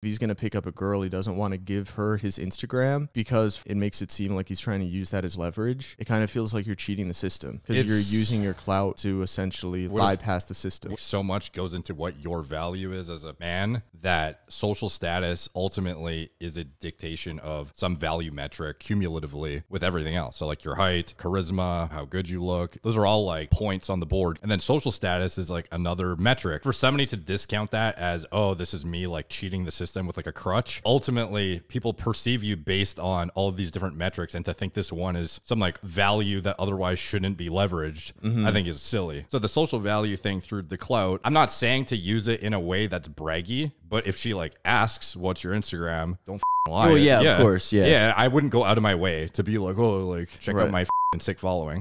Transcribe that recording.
If he's going to pick up a girl, he doesn't want to give her his Instagram because it makes it seem like he's trying to use that as leverage. It kind of feels like you're cheating the system because you're using your clout to essentially bypass the system. so much goes into what your value is as a man that social status ultimately is a dictation of some value metric cumulatively with everything else. So like your height, charisma, how good you look. Those are all like points on the board. And then social status is like another metric. For somebody to discount that as, oh, this is me like cheating the system with like a crutch. Ultimately, people perceive you based on all of these different metrics and to think this one is some like value that otherwise shouldn't be leveraged, mm-hmm. I think is silly. So the social value thing through the clout, I'm not saying to use it in a way that's braggy, but if she like asks what's your Instagram, don't f***ing lie. Oh, yeah, of course, yeah. Yeah, I wouldn't go out of my way to be like, oh, like check Right. out my f***ing sick following.